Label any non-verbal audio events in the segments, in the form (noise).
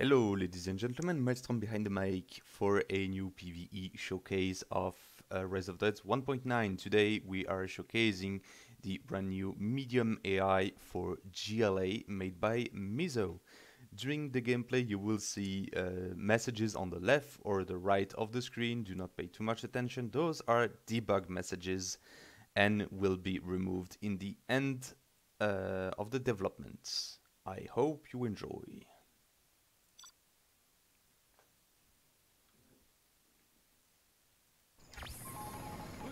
Hello, ladies and gentlemen. Maelstrom behind the mic for a new PvE showcase of uh, of Dead 1.9. Today we are showcasing the brand new medium AI for GLA made by Mizo. During the gameplay, you will see uh, messages on the left or the right of the screen. Do not pay too much attention. Those are debug messages and will be removed in the end uh, of the development. I hope you enjoy.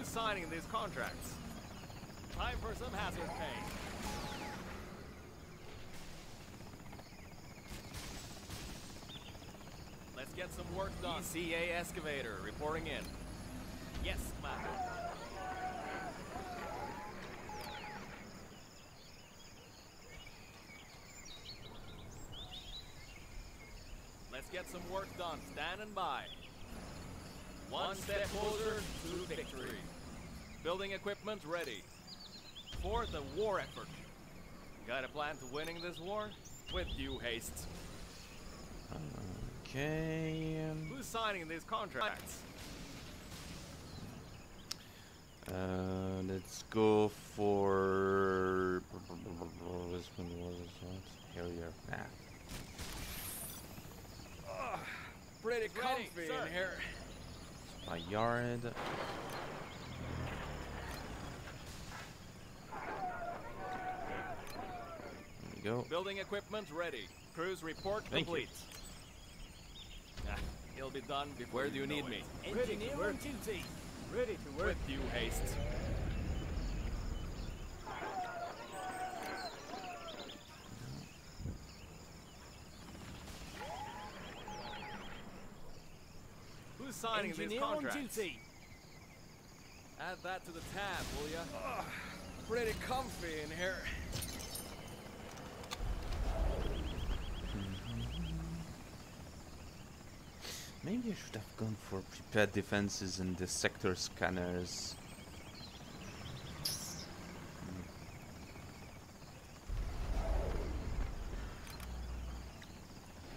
Signing these contracts? Time for some hazard pay. Let's get some work done. ECA excavator reporting in. Yes, Commander. Let's get some work done. Standing by. One step closer to victory. Building equipment ready. For the war effort. Got a plan to winning this war? With due haste. Okay. um, Who's signing these contracts? Uh, let's go for this one was what? Here we are. Nah. Pretty Ready, comfy sir. in here. My yard. There we go. Building equipment ready. Crews report Thank you. complete. Ah, It'll be done before Where do you need me? Engineer on duty. Ready to work. With due haste. Who's signing these Engineer on contracts? duty. Add that to the tab, will ya? pretty comfy in here. Maybe I should have gone for prepared defenses and the sector scanners.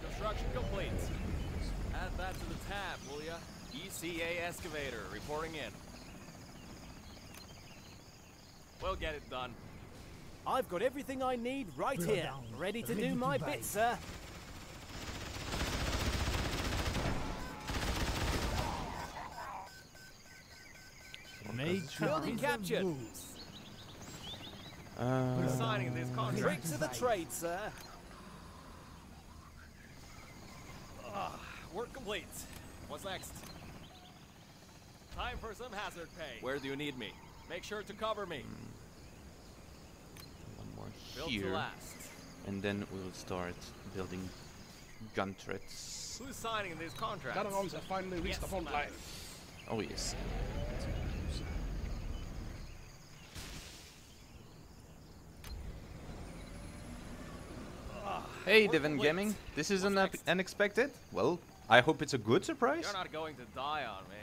Construction complete. Add that to the tab, will ya? ECA excavator reporting in. We'll get it done. I've got everything I need right Drill here. Ready to do my bit, sir. Building is a captured. moose. Uh, Who's signing these contracts? Tricks of the trade, sir. Ah, work complete. What's next? Time for some hazard pay. Where do you need me? Make sure to cover me. one more Built here, to last. and then we'll start building gun turrets. Who's signing these contracts? Catacombs have finally reached Yes, the front line. Oh yes. Hey, Devon. Gaming. This is an unexpected. Well, I hope it's a good surprise. You're not going to die on me,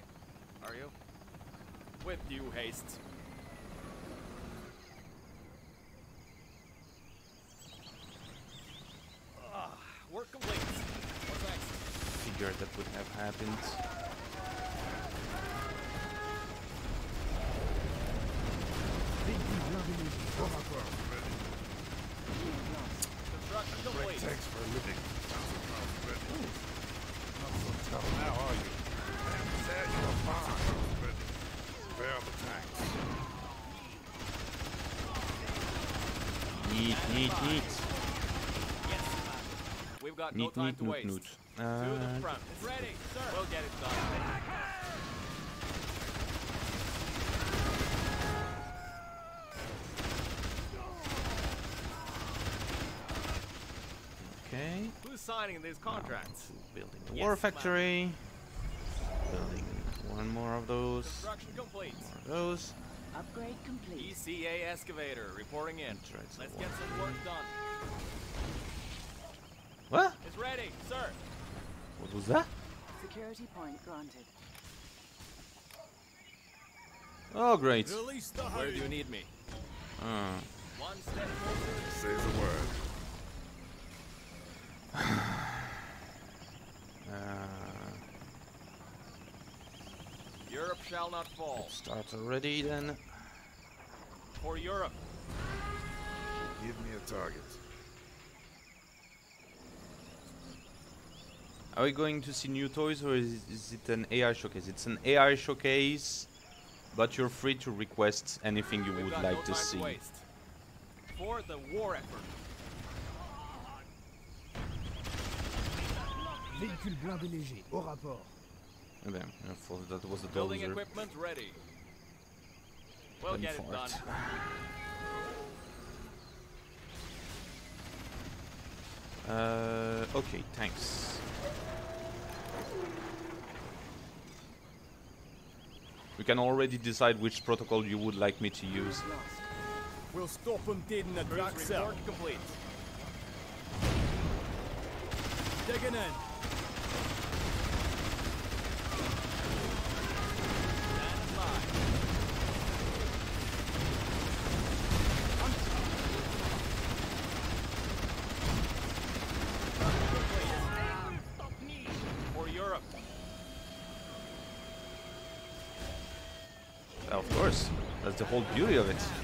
are you? With due haste. Ah, work complete. What's next? Figured that would have happened. Construction complete. Thanks for living. Not so tough now, are you? Man said you were fine. Spare the tanks. Neat, neat, neat. Yes, Commander. We've got no Neat, time neat, to noot, waste. noot. To the Uh, front. It's ready, sir. We'll get it done. okay. Who's signing these contracts? Building a Yes, war ma'am. factory. Building one more of those. Construction complete. More of those. Upgrade complete. ECA excavator reporting in. That's right, so Let's one. get some work done ready, sir. What was that? Security point granted. Oh, great. Where do you need me? Uh. One step forward. Say the word. uh. (sighs) Europe shall not fall. It starts already then. For Europe. Give me a target. Are we going to see new toys or is, is it an AI showcase? It's an AI showcase, but you're free to request anything you We've would like no to see. waste. For the war effort. Véhicule blindé léger, au rapport. Okay, yeah, for that was the Building dozer. equipment ready. We'll Then get it done. (laughs) Uh, okay, thanks. We can already decide which protocol you would like me to use. We'll stop them dead in the Cruise dark cell. report complete. Digging in. Stand by. For Europe. Of course, that's the whole beauty of it,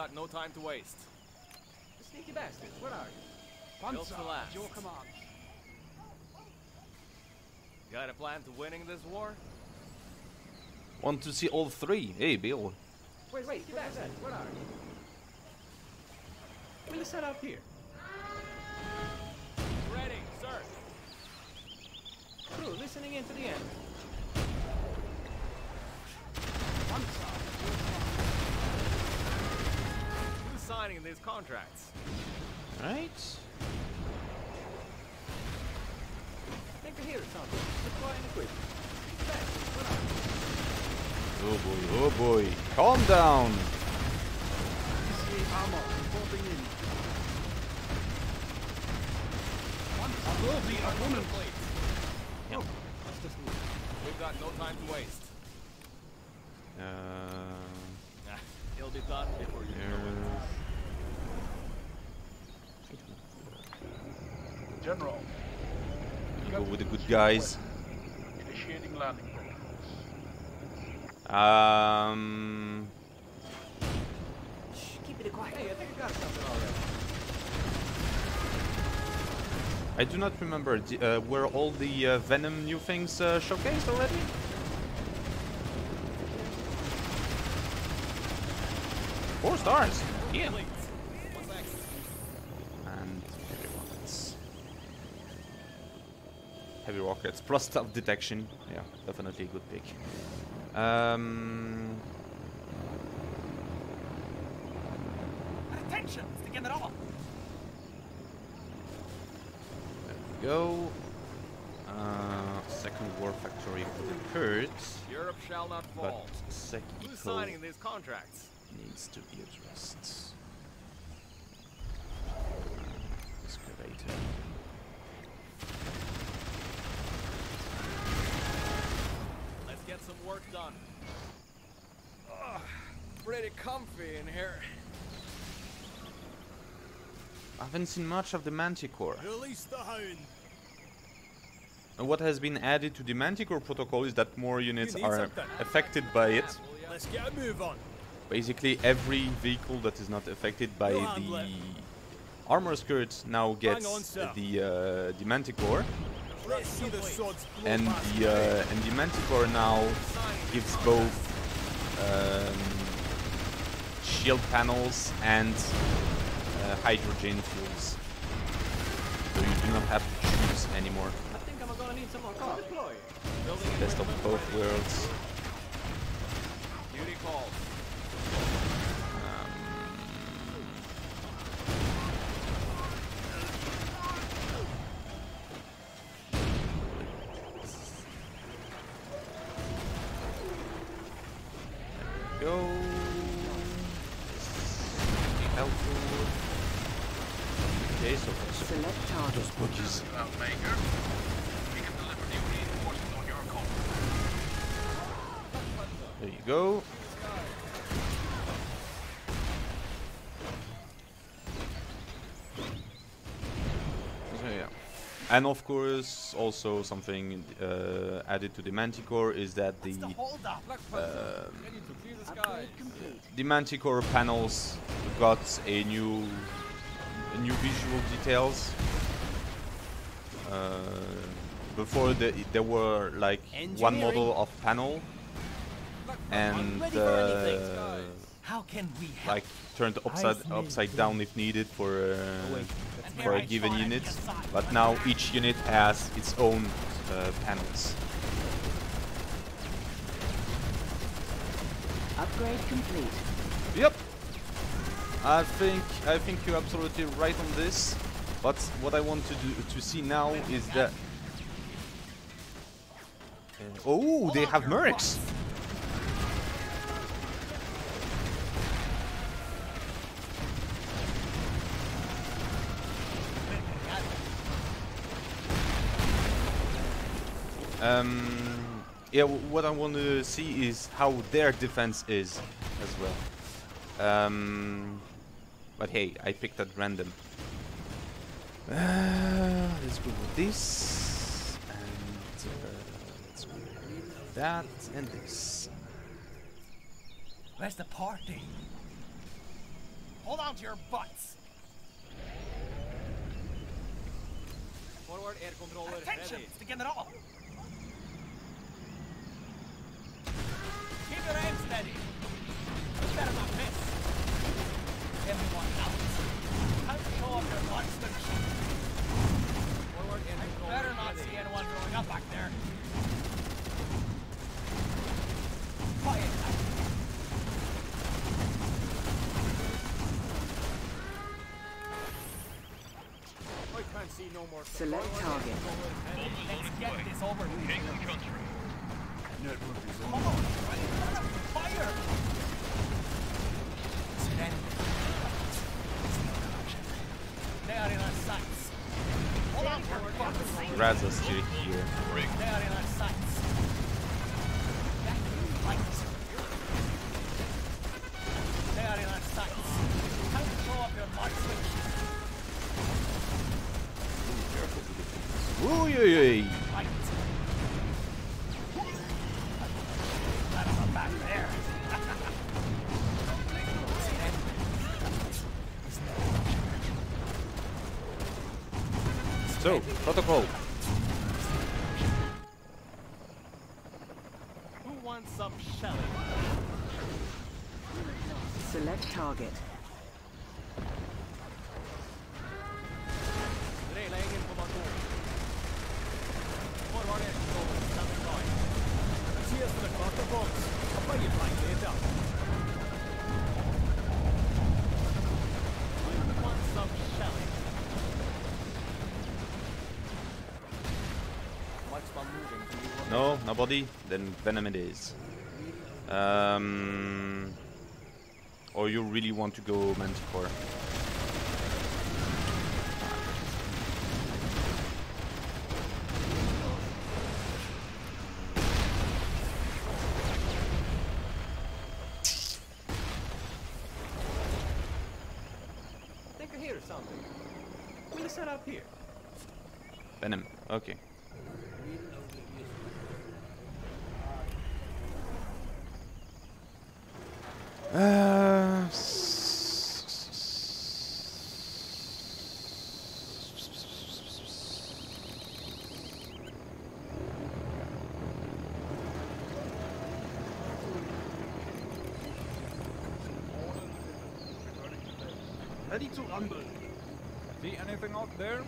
got no time to waste. The sneaky bastards, where are you? Built to last. your command. Got a plan to winning this war? Want to see all three? Hey, Bill. Wait, wait, sneaky bastards, where are you? We'll set up here. Ready, sir. Crew, listening in to the end. Who's signing these contracts? Right? Think to hear something. Supply and equipment. Sneaky bastards, where are you? Oh boy, oh boy. Calm down. CA armor reporting in. Complete. Yep. We've got no time to waste. Uh, Nah, it'll be done before you know it. General, uh, go with the good guys. initiating landing protocols. Um, Keep it quiet. Hey, I think I got something already. I do not remember. D- uh, were all the uh, Venom new things uh, showcased already? Four stars. Yeah. Complete. What's next? And heavy rockets. Heavy rockets plus stealth detection. Yeah, definitely a good pick. Um, Attention! Sticking it off! there we go. Uh, second war factory for the Kurds, Europe shall not but fall. Sec Who's signing these contracts? needs to be addressed. Excavator. Let's get some work done. Ugh, pretty comfy in here. I haven't seen much of the Manticore. Release the hound! And what has been added to the Manticore protocol is that more units are something? affected by it. Let's get a move on. Basically, every vehicle that is not affected by You'll the armor skirts now gets on, the uh, the Manticore, the and the uh, and the Manticore now gives both um, shield panels and uh, hydrogen fuels. So you do not have to choose anymore. I think I'm gonna need some more coffee. Deploy. Best of both worlds. Duty calls. And of course, also something uh, added to the Manticore is that the Hold up. Black Ready to clear the skies. Upgrade complete. the Manticore panels got a new a new visual details. Uh, before the, there were like one model of panel and ready for anything, uh. How can we like turned upside upside down if needed for uh, And for a given unit. But now each unit has its own uh, panels. Upgrade complete. Yep. I think I think you're absolutely right on this. But what I want to do to see now is that. Uh, oh, they have Mercs. Um, yeah, what I want to see is how their defense is as well. Um, but hey, I picked at random. Uh, let's go with this, and uh, let's go with that, and this. Where's the party? Hold on to your butts. Forward air controller Attention! ready. To get it all. No more. Select target. Let's get this over with. King country. Come on, ready for the fire! Surrender. They are in our sights. Hold on to your butts. Protocol. Who wants some shelling? Select target. Relägen på. Forward air standing by. Cheers to the quarter box. I'll buy you nobody. Then Venom it is. Um, or you really want to go Manticore? think I hear something. We'll set up here. Venom. Okay. Uh, Ready to rumble. See anything out there?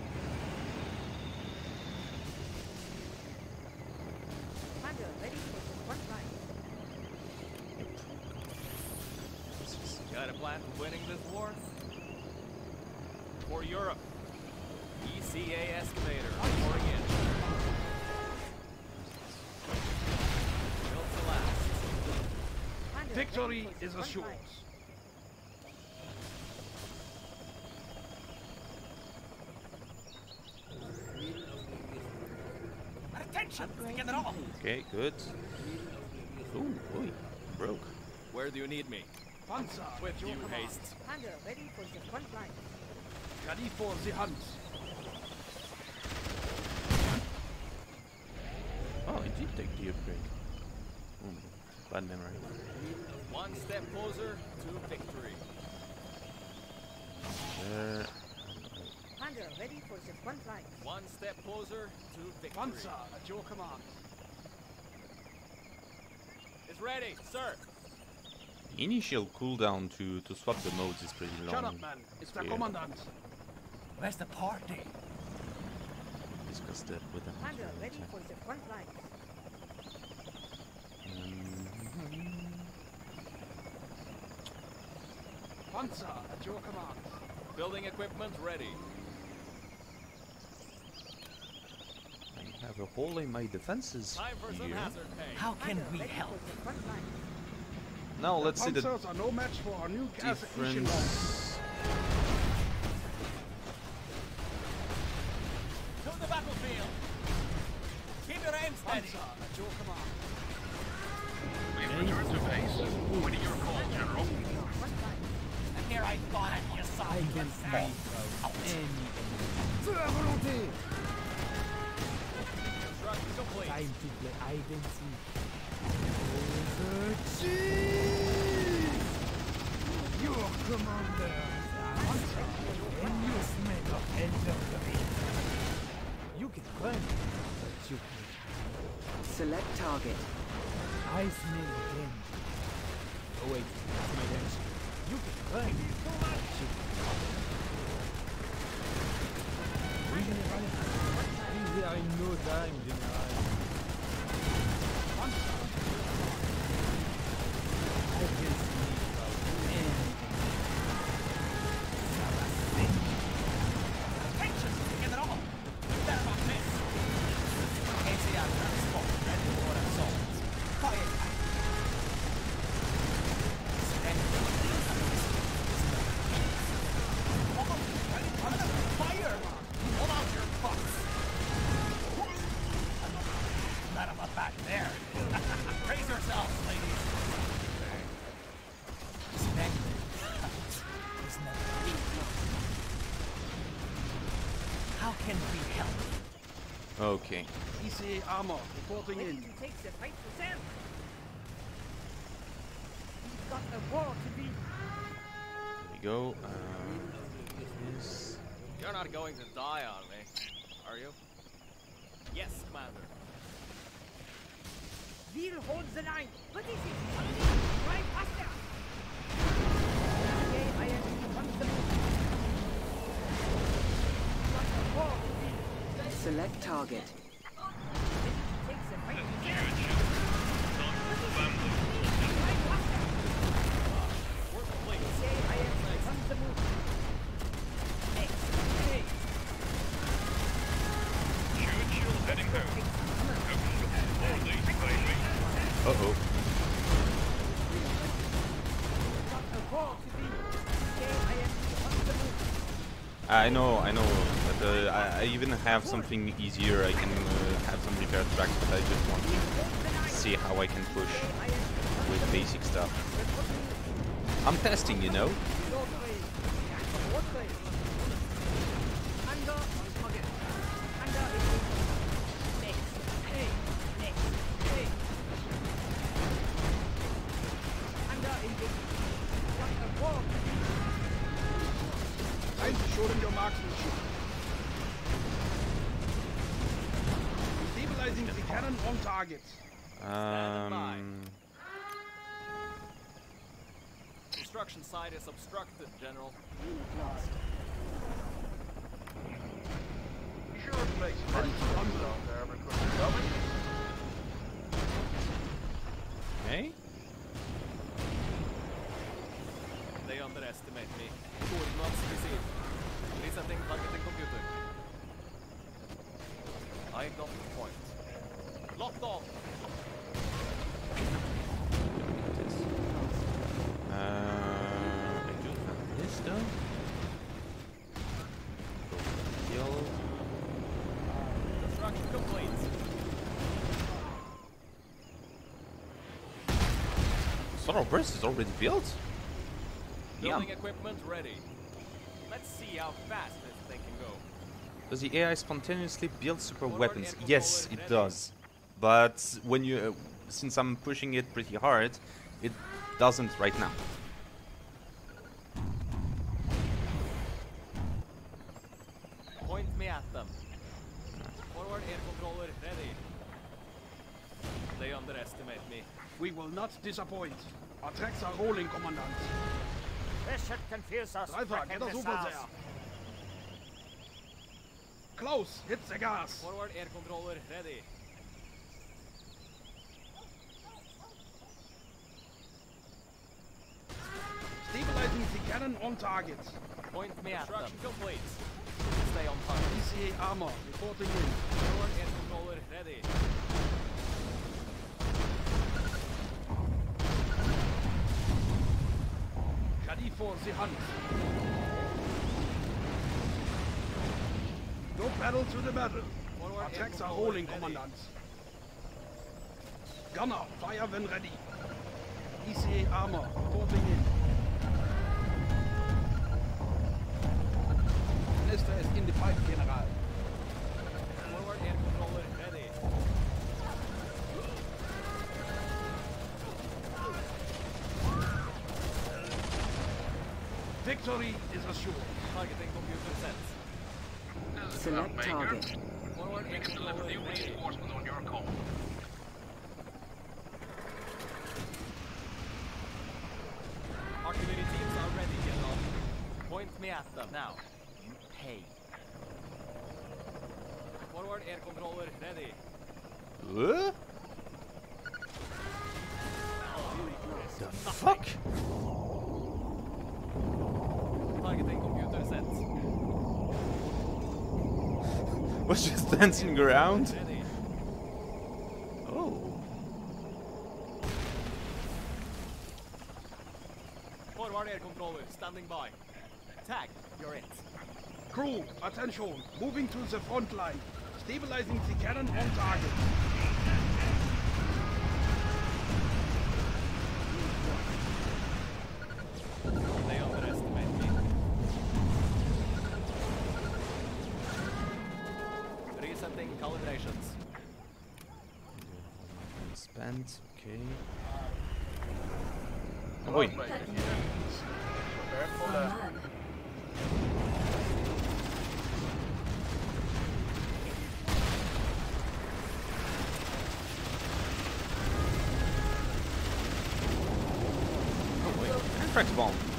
Commander, ready for the front line. Got a plan for winning this war? For Europe. ECA excavator, pouring in. Built to last. Victory is assured. line. attention to get it all. Okay, good. Ooh, oi, broke. Where do you need me? Panzer, With at your haste. Commander, ready for the front line. Ready for the hunt. Oh, it did take the upgrade. Hmm, bad memory. One step closer to victory. There. Commander, ready for the front line. One step closer to victory. Panzer, at your command. It's ready, sir. Initial cooldown to, to swap the modes is pretty long. Shut up, man. It's the Yeah. commandant. Where's the party? Discussed that with them. Commander, ready for the front line. Um, (laughs) Panzer, at your command. Building equipment ready. I have a hole in my defenses Time for some here. How can we help? for the front line. Now let's see the Panzers no match for our new gas echelon. difference. Commander, and you smell of elderberry. You can run, but you can. Select target. I smell again. Oh wait, that's my dance. You can run, but Okay. ECA armor reporting Ready in. to take the fight to Sam. We've got a war to be. There we go. Uh, this. You're not going to die on me, are you? Yes, Commander. We'll hold the line. What is it? Drive faster. Okay, I am Select target. Okay, I know, I know, uh, I, I even have something easier. I can uh, have some repair tracks, but I just want to see how I can push with basic stuff. I'm testing, you know. Time to show them your marksmanship. Stabilizing the cannon on target. Um, Construction site is obstructed, General. Sure place Ready to run down there because it's coming. okay. They underestimate me. Could not receive. Resetting targeting computer. I got the point. Locked on. Uh, I do have this though. Go for the kill. Construction complete. Solar Burst is already built? Building Yum. equipment ready. Let's see how fast this thing can go. Does the AI spontaneously build super Forward weapons? Yes, it ready. does. But when you, uh, since I'm pushing it pretty hard, it doesn't right now. Point me at them. Forward air controller ready. They underestimate me. We will not disappoint. Our tracks are rolling, Commandant. This should confuse us. Driver, frickin' get us over there. Close, hit the gas. Forward air controller ready. Stabilizing the cannon on target. Point me at them. complete. Stay on target. ECA armor reporting in. Forward air controller ready. For the hunt. No pedal to the metal. Forward Our tracks are rolling, ready. Commandant. Gunner, fire when ready. ECA armor reporting in. Victory is assured. Targeting computer set. Select target. Forward air controller ready. Artillery teams are ready, General. Point me at them now. You pay. Forward air controller ready. Huh? The fuck? Targeting computer set. Was just (laughs) dancing around? Oh. Forward air controller standing by. Tag, you're it. Crew, attention. Moving to the front line. Stabilizing the cannon on target. Resetting calibrations. Spent, okay. Oh, wait. Oh, wait. Anthrax bomb.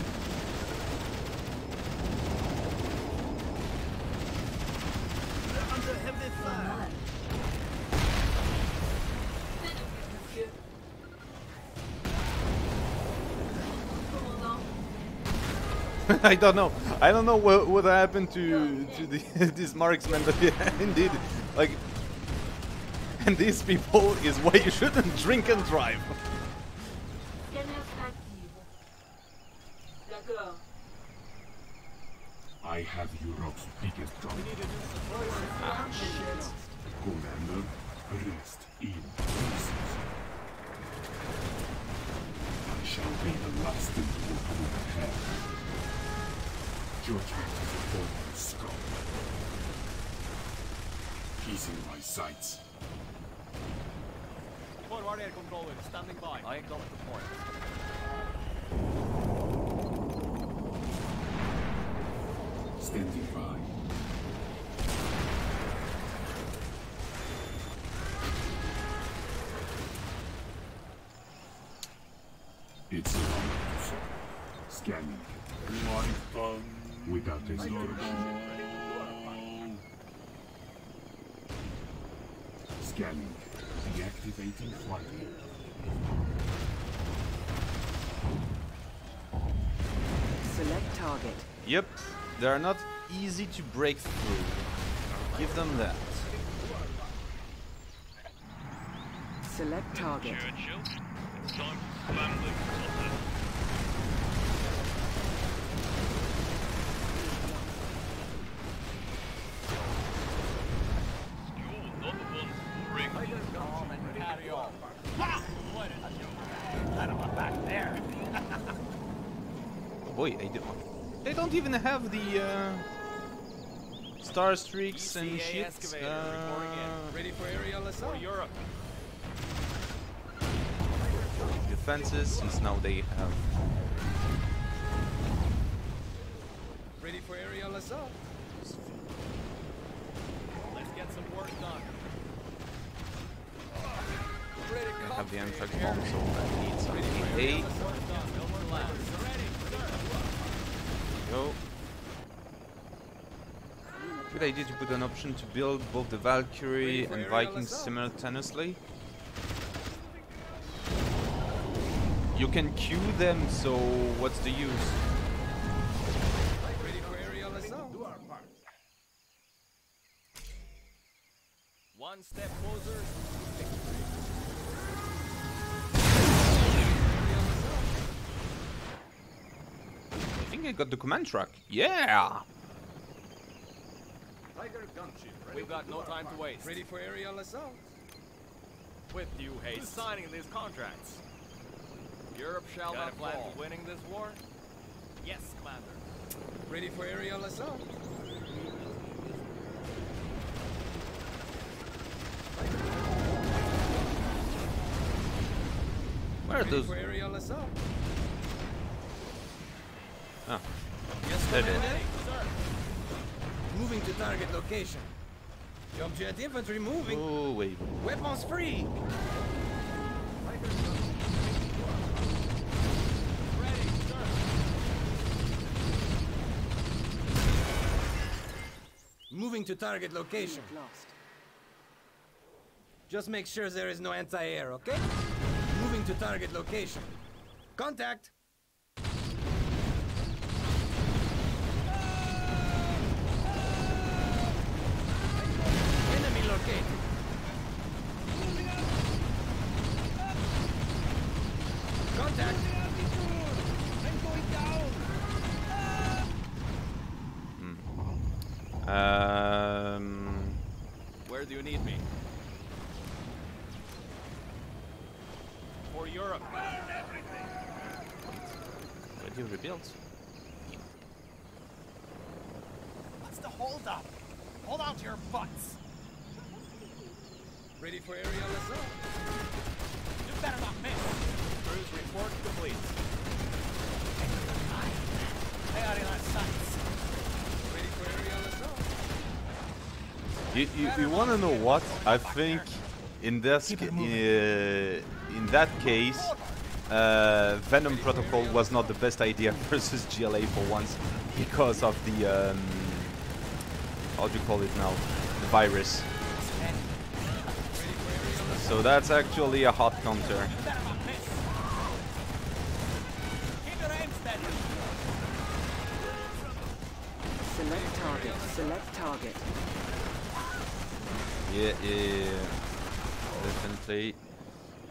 (laughs) I don't know. I don't know what what happened to to the, (laughs) these marksmen, but yeah, (laughs) indeed, like, and these people is why you shouldn't drink and drive. I have Europe's biggest gun. Commander, rest in peace. I shall be the last the would have. Judgment is upon my skull. Peace in my sights. Forward air controller standing by. I got the point. Standing by. Without hesitation. Scanning. Deactivating flight. Select target. Yep, they are not easy to break through. Give them that. Select target. Calm and carry on. What a joke. Let him back there. Oh boy, I don't. They don't even have the uh, Starstreaks and shit. Uh. Ready for aerial For assault? Europe. defenses, since now they have. Ready for aerial assault? Let's get some work done. They have the anthrax bomb, so I need some A. Work done. No more labs. Go. Good idea to put an option to build both the Valkyrie and Vikings simultaneously. You can queue them, so what's the use? One step closer think I got the command truck. Yeah! We've got no time to waste. Ready for aerial assault? With you, Hayes, signing these contracts. Europe shall Got not it, plan to winning this war? Yes, Commander. Ready for aerial assault? Where are those? For aerial assault? Ah, Yes, There they are. Commander. Moving to target location. Jump jet infantry moving. oh wait. Weapons free. Moving to target location. Just make sure there is no anti-air, okay? Moving to target location. Contact. Enemy located. Contact. Um, Where do you need me? For Europe. ready rebuilt. What's the holdup? Hold on to your butts. Ready for aerial assault. You better not miss. Crews report complete. They are in our sights. Ready for aerial assault. You, you, you want to know what? I think in this uh, in that case, uh, Venom Protocol was not the best idea (laughs) versus GLA for once because of the um, how do you call it now? The virus. So that's actually a hot counter. You better not miss. Keep your aim steady. Select target. Select target. Yeah, yeah, yeah. Definitely.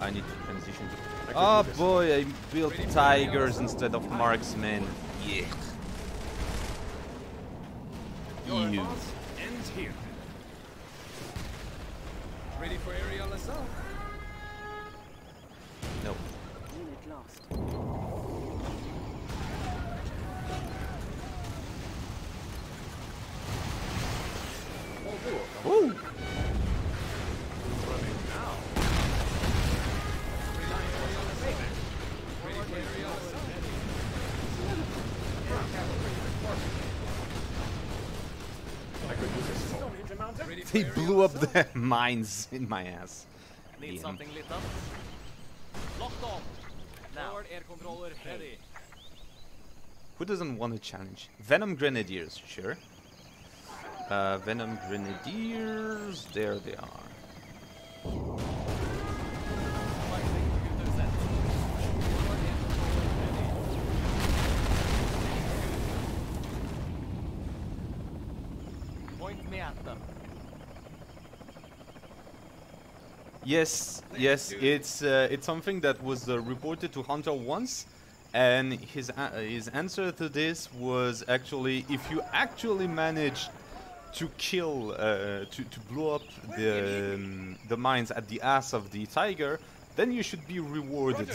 I need to transition to. Oh boy, I built tigers instead of marksmen. Yeah. Your Ew. ends here. Ready for aerial assault. No. Unit lost. Woo! Blew up the (laughs) mines in my ass. Need Yeah. something lit up? Locked on. Now. Forward air controller ready. Who doesn't want a challenge? Venom Grenadiers, sure. Uh, Venom Grenadiers, there they are. Yes, yes, it's uh, it's something that was uh, reported to Hunter once, and his a- his answer to this was actually if you actually manage to kill, uh, to, to blow up the, um, the mines at the ass of the tiger, then you should be rewarded.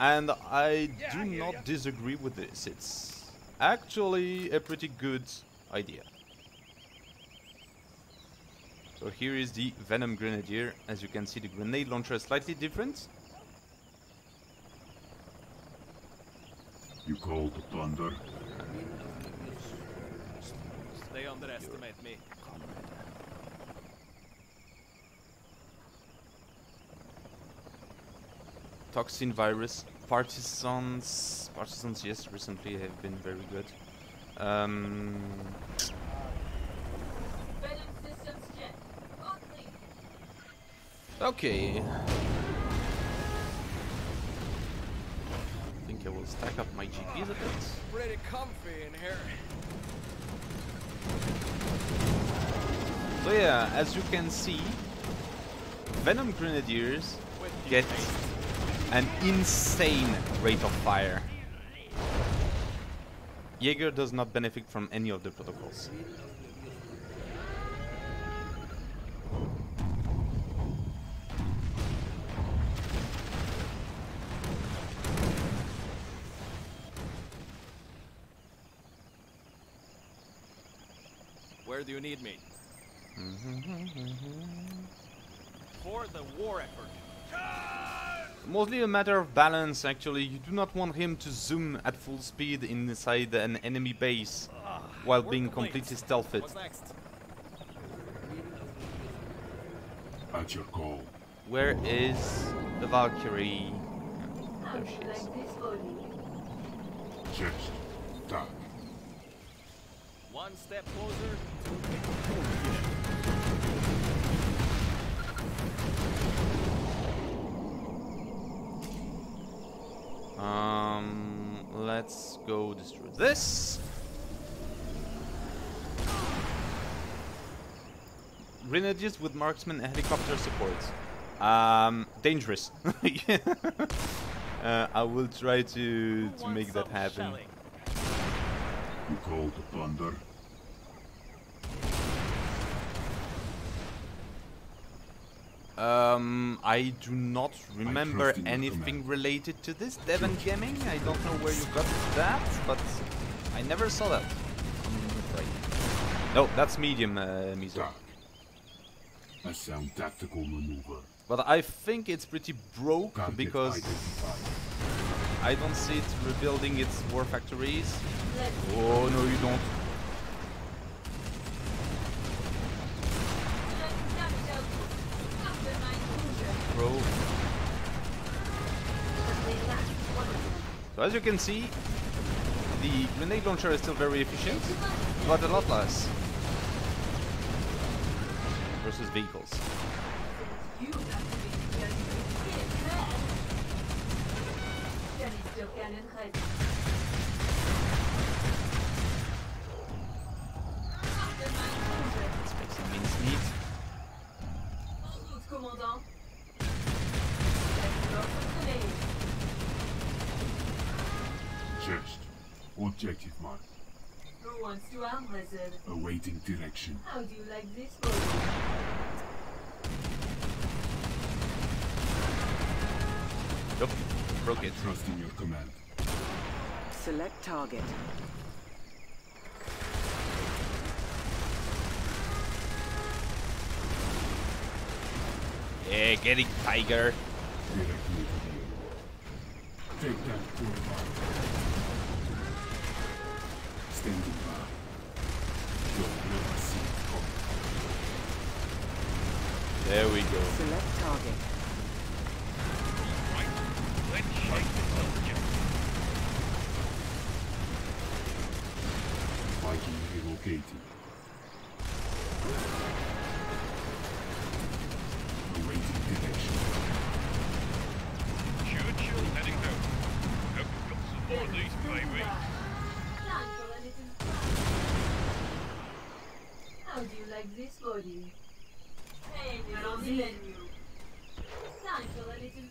And I Yeah, do I not disagree with this. It's actually a pretty good idea. So here is the Venom Grenadier. As you can see, the grenade launcher is slightly different. You called the thunder? They underestimate me. Toxin virus. Partisans. Partisans, yes, recently have been very good. Um, Venom systems check. All clean. Okay. I think I will stack up my GPs a bit. Pretty comfy in here. So yeah, as you can see, Venom Grenadiers get an insane rate of fire. Jaeger does not benefit from any of the protocols. Where do you need me? For the war effort. Mostly a matter of balance, actually. You do not want him to zoom at full speed inside an enemy base ah, while being complete. completely stealthed. What's next? At your call. Where is the Valkyrie? How There do she is. like this body? Chest. Tack. One step closer to Um, let's go destroy this. Grenadiers with marksman and helicopter support. Um, dangerous. (laughs) Uh, I will try to to make that happen. shelling? You called the thunder? Um, I do not remember trust in your anything related to this. Devon Gaming, I don't know where you got that, but I never saw that. No, that's medium, uh, Mizo. A sound tactical maneuver. But I think it's pretty broke Target because identified. I don't see it rebuilding its war factories. Let's Oh no, you don't. let's damage out. After my cruiser. Bro. But they lack one of them. As you can see, the grenade launcher is still very efficient, but a lot less versus vehicles. To be very good. Canister cannon ready. After my cruiser. Let's make some mincemeat. En route, commandant. Let's go for grenade. Chest. Objective mark. Who wants to arm wrestle? Awaiting direction. How do you like this body? Nope, broke it. Trust in your command. Select target. Yeah, get it, tiger. Direct move here. Take that fortified. Standing by. You'll never see it coming. There we go. Select target. Viking relocating. Awaiting direction. Time for a little fun. How do you like this body? Hey, little menu. Time for a little fun.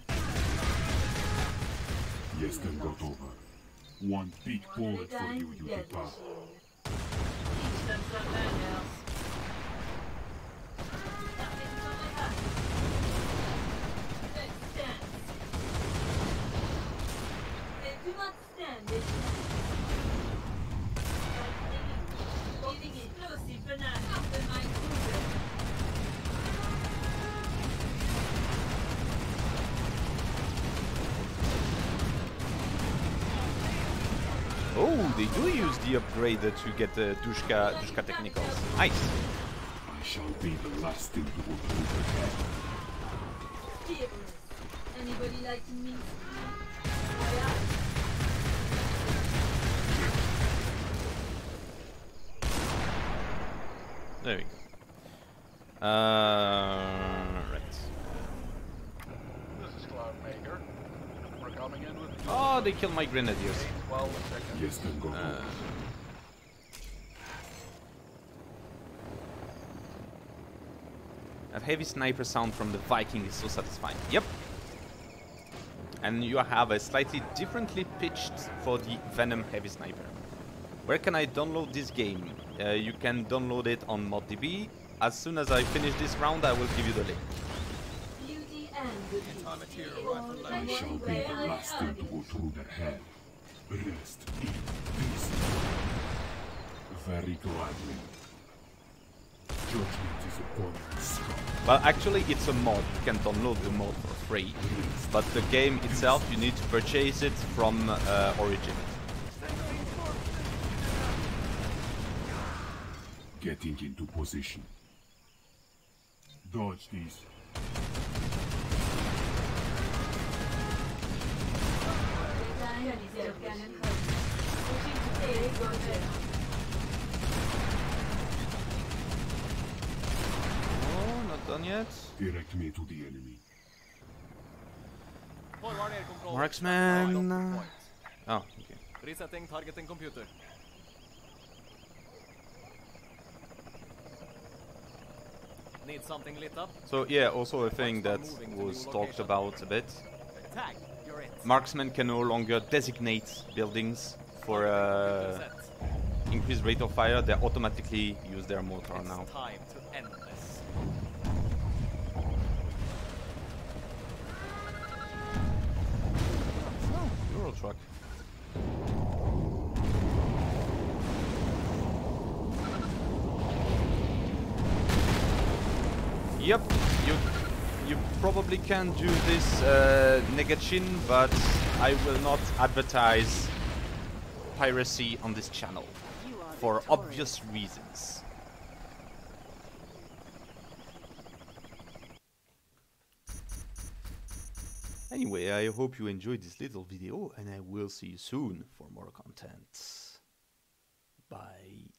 Yes, then got over. One big bullet for you, time, you death depart. machine. The upgrade to get the Dushka, Dushka technicals. Nice. I shall be the last thing you will move ahead. Anybody like me? There we go. Uh, right. This is Cloudmaker. We're coming in with Oh, they killed my grenadiers. 12 seconds. Yes, then go. Uh, that heavy sniper sound from the Viking is so satisfying. Yep. And you have a slightly differently pitched for the Venom heavy sniper. Where can I download this game? Uh, you can download it on ModDB. As soon as I finish this round, I will give you the link. Beauty and the Beast. I shall be the last thing to go through their head. Rest in peace. Very gladly. Judgment is upon you, Scott. Well, actually, it's a mod. You can download the mod for free. But the game itself, you need to purchase it from uh, Origin. Getting into position. Dodge these. Oh, not done yet. Direct me to the enemy. Forward air control. Marksman. Oh, okay. Resetting targeting computer. Need something lit up? So yeah, also a thing that was talked about a bit. Tag, you're it. Marksmen can no longer designate buildings for uh, increased rate of fire. They automatically use their mortar It's now. time to end this. Oh, Euro truck. Yep, probably can do this uh, Negatchin, but I will not advertise piracy on this channel for victorious. obvious reasons. Anyway, I hope you enjoyed this little video and I will see you soon for more content. Bye.